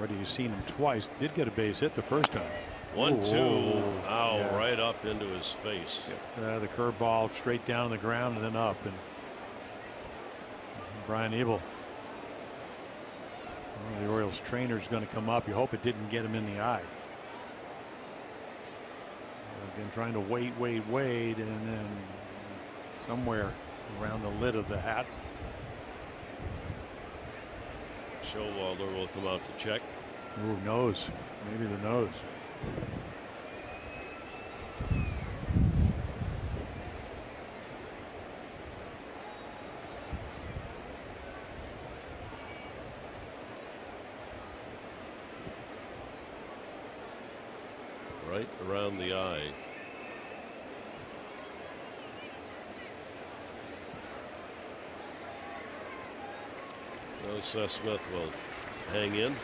Already you've seen him twice. Did get a base hit the first time. One, Ooh, two. Ow, yeah. right up into his face. Uh, the curveball straight down on the ground and then up. And Brian Ebel. Well, the Orioles trainer is going to come up. You hope it didn't get him in the eye. Again, trying to wait, wait, wait, and then somewhere around the lid of the hat. Showalter will come out to check. Ooh, nose. Maybe the nose. Right around the eye. Well, Seth Smith will hang in.